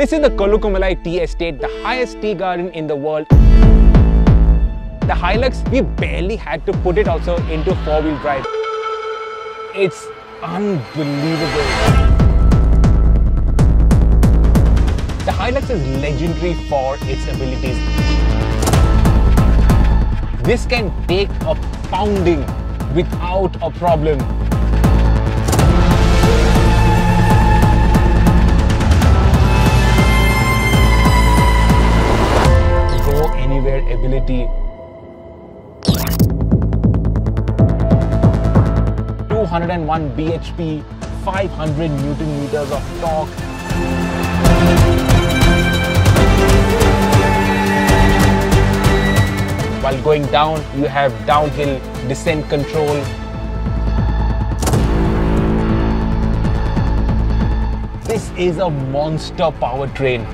This is the Kolukkumalai Tea Estate, the highest tea garden in the world. The Hilux, we barely had to put it also into four-wheel drive. It's unbelievable. The Hilux is legendary for its abilities. This can take a pounding without a problem. Anywhere ability. 201 bhp, 500 newton meters of torque. While going down, you have downhill descent control. This is a monster powertrain.